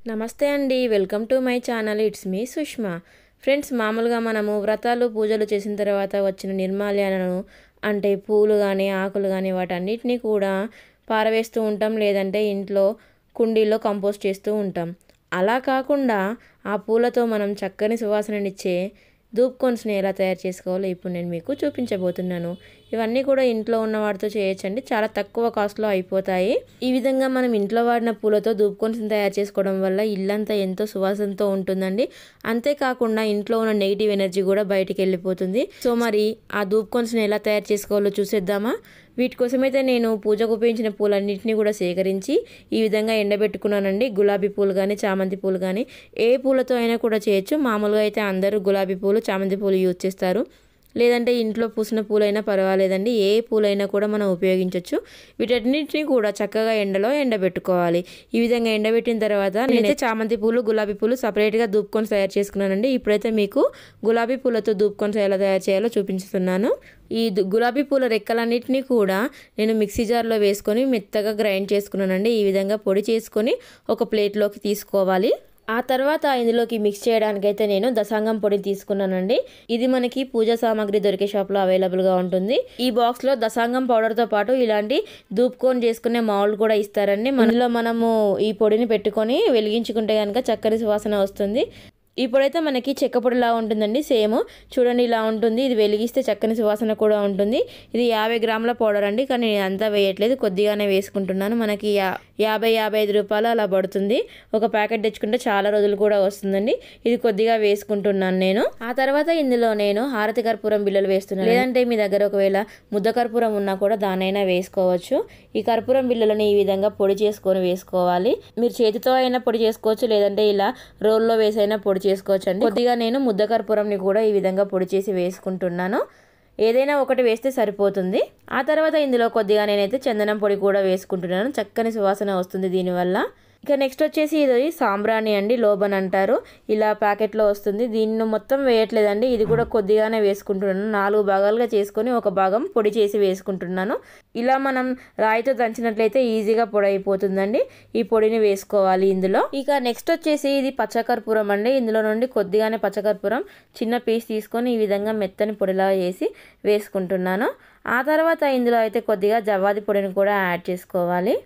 నమస్తే అండి welcome to my channel it's me Sushma. Friends మామూలుగా మనము వ్రతాలు పూజలు చేసిన తర్వాత వచ్చిన నిర్మాల్యాలను అంటే పూలు కానీ ఆకులు కానీ వాటన్నిటినీ కూడా పారవేస్తూ ఉంటాం లేదంటే ఇంట్లో కుండీల్లో కంపోస్ట్ చేస్తూ ఉంటాం. అలా కాకుండా ఆ పూలతో మనం చక్కని సువాసననిచ్చే ధూప్ కోన్స్ని ఎలా తయారు చేసుకోవాలో ఇప్పుడు నేను మీకు చూపించబోతున్నాను. ఇవన్నీ కూడా ఇంట్లో ఉన్న వాటితో చేయొచ్చండి. చాలా తక్కువ కాస్ట్లో అయిపోతాయి. ఈ విధంగా మనం ఇంట్లో వాడిన పూలతో ధూప్ కోన్స్ని తయారు చేసుకోవడం వల్ల ఇల్లంతా ఎంతో సువాసనతో ఉంటుందండి. అంతేకాకుండా ఇంట్లో ఉన్న నెగిటివ్ ఎనర్జీ కూడా బయటికి వెళ్ళిపోతుంది. సో మరి ఆ ధూప్ కోన్స్ని ఎలా తయారు చేసుకోవాలో చూసేద్దామా? వీటి కోసమైతే నేను పూజకు ఉపయోగించిన పూలన్నింటినీ కూడా సేకరించి ఈ విధంగా ఎండబెట్టుకున్నానండి. గులాబీ పూలు కానీ చామంతి పూలు కానీ ఏ పూలతో అయినా కూడా చేయొచ్చు. మామూలుగా అయితే అందరూ గులాబీ పూలు చామంతి పూలు యూజ్ చేస్తారు. లేదంటే ఇంట్లో పూసిన పూలైనా పర్వాలేదండి ఏ పూలైనా కూడా మనం ఉపయోగించవచ్చు వీటన్నిటిని కూడా చక్కగా ఎండలో ఎండబెట్టుకోవాలి. ఈ విధంగా ఎండబెట్టిన తర్వాత నేనైతే చామంతి పూలు గులాబీ పూలు సపరేట్గా దూపుకొని తయారు చేసుకున్నానండి. ఇప్పుడైతే మీకు గులాబీ పూలతో దూపుకొని ఎలా తయారు చేయాలో చూపించుతున్నాను. ఈ గులాబీ పూల రెక్కలన్నిటినీ కూడా నేను మిక్సీ జార్లో వేసుకొని మెత్తగా గ్రైండ్ చేసుకున్నానండి. ఈ విధంగా పొడి చేసుకొని ఒక ప్లేట్లోకి తీసుకోవాలి. ఆ తర్వాత ఇందులోకి మిక్స్ చేయడానికైతే నేను దశాంగం పొడి తీసుకున్నానండి. ఇది మనకి పూజా సామాగ్రి దొరికే షాప్లో అవైలబుల్గా ఉంటుంది. ఈ బాక్స్లో దశాంగం పౌడర్తో పాటు ఇలాంటి దూపుకొని చేసుకునే మాములు కూడా ఇస్తారండి. మనలో మనము ఈ పొడిని పెట్టుకొని వెలిగించుకుంటే కనుక చక్కని సువాసన వస్తుంది. ఇప్పుడైతే మనకి చెక్క పొడిలా ఉంటుందండి సేమ్. చూడండి ఇలా ఉంటుంది. ఇది వెలిగిస్తే చక్కని సువాసన కూడా ఉంటుంది. ఇది యాభై గ్రాముల పౌడర్ అండి కానీ నేను అంతా వేయట్లేదు. కొద్దిగానే వేసుకుంటున్నాను. మనకి యాభై యాభై ఐదు రూపాయలు అలా పడుతుంది. ఒక ప్యాకెట్ తెచ్చుకుంటే చాలా రోజులు కూడా వస్తుందండి. ఇది కొద్దిగా వేసుకుంటున్నాను నేను. ఆ తర్వాత ఇందులో నేను హారతి కర్పూరం బిళ్ళలు వేస్తున్నాను. లేదంటే మీ దగ్గర ఒకవేళ ముద్ద కర్పూరం ఉన్నా కూడా దానైనా వేసుకోవచ్చు. ఈ కర్పూరం బిళ్ళలని ఈ విధంగా పొడి చేసుకొని వేసుకోవాలి. మీరు చేతితో అయినా పొడి చేసుకోవచ్చు లేదంటే ఇలా రోల్లో వేసైనా పొడి చేసుకోవచ్చు అండి కొద్దిగా నేను ముద్ద కర్పూరంని కూడా ఈ విధంగా పొడి చేసి వేసుకుంటున్నాను. ఏదైనా ఒకటి వేస్తే సరిపోతుంది. ఆ తర్వాత ఇందులో కొద్దిగా నేనైతే చందనం పొడి కూడా వేసుకుంటున్నాను. చక్కని సువాసన వస్తుంది దీనివల్ల. ఇక నెక్స్ట్ వచ్చేసి ఇది సాంబ్రాణి అండి లోబన్ అంటారు. ఇలా ప్యాకెట్లో వస్తుంది. దీన్ని మొత్తం వేయట్లేదండి. ఇది కూడా కొద్దిగానే వేసుకుంటున్నాను. నాలుగు భాగాలుగా చేసుకొని ఒక భాగం పొడి చేసి వేసుకుంటున్నాను. ఇలా మనం రాయితో దంచినట్లయితే ఈజీగా పొడి అయిపోతుందండి. ఈ పొడిని వేసుకోవాలి ఇందులో. ఇక నెక్స్ట్ వచ్చేసి ఇది పచ్చకర్పూరం అండి. ఇందులో నుండి కొద్దిగానే పచ్చకర్పూరం చిన్న పీస్ తీసుకొని ఈ విధంగా మెత్తని పొడిలా చేసి వేసుకుంటున్నాను. ఆ తర్వాత ఇందులో అయితే కొద్దిగా జవాది పొడిని కూడా యాడ్ చేసుకోవాలి.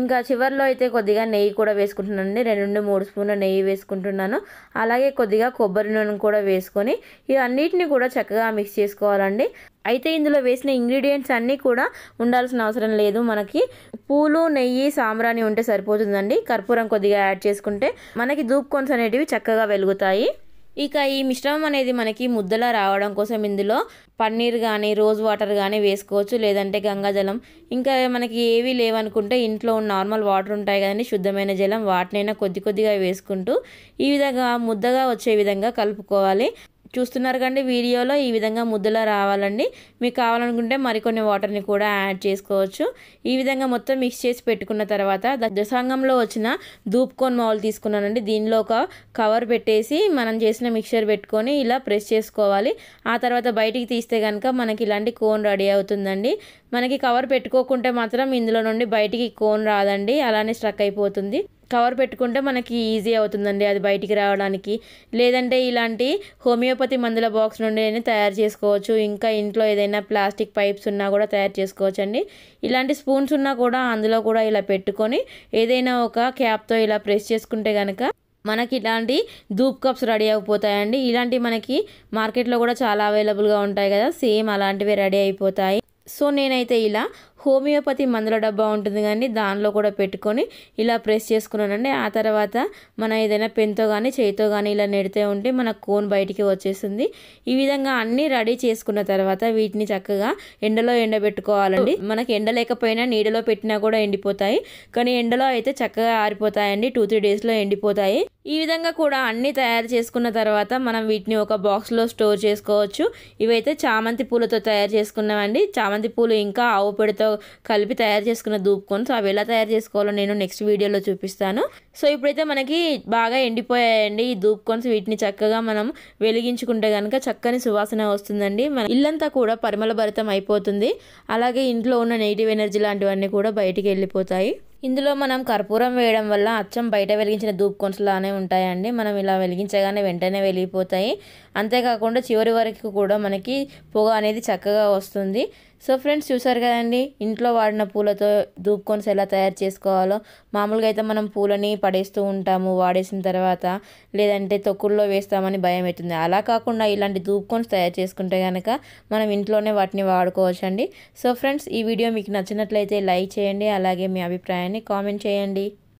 ఇంకా చివరిలో అయితే కొద్దిగా నెయ్యి కూడా వేసుకుంటున్నానండి. రెండు నుండి మూడు స్పూన్ల నెయ్యి వేసుకుంటున్నాను. అలాగే కొద్దిగా కొబ్బరి నూనె కూడా వేసుకొని ఇవన్నిటిని కూడా చక్కగా మిక్స్ చేసుకోవాలండి. అయితే ఇందులో వేసిన ఇంగ్రీడియంట్స్ అన్నీ కూడా ఉండాల్సిన అవసరం లేదు. మనకి పూలు నెయ్యి సాంబ్రాణి ఉంటే సరిపోతుందండి. కర్పూరం కొద్దిగా యాడ్ చేసుకుంటే మనకి దూప్ కోన్స్ అనేటివి చక్కగా వెలుగుతాయి. ఇక ఈ మిశ్రమం అనేది మనకి ముద్దలా రావడం కోసం ఇందులో పన్నీర్ కానీ రోజ్ వాటర్ కానీ వేసుకోవచ్చు లేదంటే గంగాజలం ఇంకా మనకి ఏవి లేవనుకుంటే ఇంట్లో ఉన్న నార్మల్ వాటర్ ఉంటాయి కదండి శుద్ధమైన జలం వాటినైనా కొద్ది కొద్దిగా వేసుకుంటూ ఈ విధంగా ముద్దగా వచ్చే విధంగా కలుపుకోవాలి. చూస్తున్నారు కండి. వీడియోలో ఈ విధంగా ముద్దలా రావాలండి. మీకు కావాలనుకుంటే మరికొన్ని వాటర్ని కూడా యాడ్ చేసుకోవచ్చు. ఈ విధంగా మొత్తం మిక్స్ చేసి పెట్టుకున్న తర్వాత ద- దశాంగంలో వచ్చిన ధూప్ కోన్ మౌల్ తీసుకున్నానండి. దీనిలో ఒక కవర్ పెట్టేసి మనం చేసిన మిక్చర్ పెట్టుకొని ఇలా ప్రెస్ చేసుకోవాలి. ఆ తర్వాత బయటికి తీస్తే కనుక మనకి ఇలాంటి కోన్ రెడీ అవుతుందండి. మనకి కవర్ పెట్టుకోకుంటే మాత్రం ఇందులో నుండి బయటికి కోన్ రాదండి. అలానే స్ట్రక్ అయిపోతుంది. కవర్ పెట్టుకుంటే మనకి ఈజీ అవుతుందండి అది బయటికి రావడానికి. లేదంటే ఇలాంటి హోమియోపతి మందుల బాక్స్ నుండి అయినా తయారు చేసుకోవచ్చు. ఇంకా ఇంట్లో ఏదైనా ప్లాస్టిక్ పైప్స్ ఉన్నా కూడా తయారు చేసుకోవచ్చు అండి ఇలాంటి స్పూన్స్ ఉన్నా కూడా అందులో కూడా ఇలా పెట్టుకొని ఏదైనా ఒక క్యాప్తో ఇలా ప్రెస్ చేసుకుంటే కనుక మనకి ఇలాంటి ధూప్ కప్స్ రెడీ అయిపోతాయండి. ఇలాంటి మనకి మార్కెట్లో కూడా చాలా అవైలబుల్గా ఉంటాయి కదా. సేమ్ అలాంటివి రెడీ అయిపోతాయి. సో నేనైతే ఇలా హోమియోపతి మందుల డబ్బా ఉంటుంది కానీ దానిలో కూడా పెట్టుకొని ఇలా ప్రెస్ చేసుకున్నానండి. ఆ తర్వాత మనం ఏదైనా పెన్తో కానీ చేయితో కానీ ఇలా నెడితే ఉంటే మన కోన్ బయటికి వచ్చేస్తుంది ఈ విధంగా అన్నీ రెడీ చేసుకున్న తర్వాత వీటిని చక్కగా ఎండలో ఎండబెట్టుకోవాలండి. మనకి ఎండ లేకపోయినా నీడలో పెట్టినా కూడా ఎండిపోతాయి. కానీ ఎండలో అయితే చక్కగా ఆరిపోతాయండి. టూ త్రీ డేస్లో ఎండిపోతాయి. ఈ విధంగా కూడా అన్నీ తయారు చేసుకున్న తర్వాత మనం వీటిని ఒక బాక్స్లో స్టోర్ చేసుకోవచ్చు. ఇవైతే చామంతి పూలతో తయారు చేసుకున్నామండి. చామంతి పూలు ఇంకా ఆవు పెడతో కలిపి తయారు చేసుకున్న దూపుకొని సో అవి ఎలా తయారు చేసుకోవాలో నేను నెక్స్ట్ వీడియోలో చూపిస్తాను. సో ఇప్పుడైతే మనకి బాగా ఎండిపోయాయండి ఈ దూపుకొని వీటిని చక్కగా మనం వెలిగించుకుంటే కనుక చక్కని సువాసన వస్తుందండి. మన ఇల్లంతా కూడా పరిమళ భరితం అయిపోతుంది. అలాగే ఇంట్లో ఉన్న నెగిటివ్ ఎనర్జీ లాంటివన్నీ కూడా బయటికి వెళ్ళిపోతాయి. ఇందులో మనం కర్పూరం వేయడం వల్ల అచ్చం బయట వెలిగించిన ధూప్ కొన్స్లానే ఉంటాయండి. మనం ఇలా వెలిగించగానే వెంటనే వెలిగిపోతాయి. అంతేకాకుండా చివరి వరకు కూడా మనకి పొగ అనేది చక్కగా వస్తుంది. సో ఫ్రెండ్స్ చూసారు కదండి ఇంట్లో వాడిన పూలతో ధూప్ కొన్స్ ఎలా తయారు చేసుకోవాలో. మామూలుగా అయితే మనం పూలని పడేస్తూ ఉంటాము వాడేసిన తర్వాత. లేదంటే తొక్కుల్లో వేస్తామని భయం అవుతుంది అలా కాకుండా ఇలాంటి ధూప్ కొన్స్ తయారు చేసుకుంటే కనుక మనం ఇంట్లోనే వాటిని వాడుకోవచ్చండి. సో ఫ్రెండ్స్ ఈ వీడియో మీకు నచ్చినట్లయితే లైక్ చేయండి అలాగే మీ అభిప్రాయాన్ని కామెంట్ చేయండి.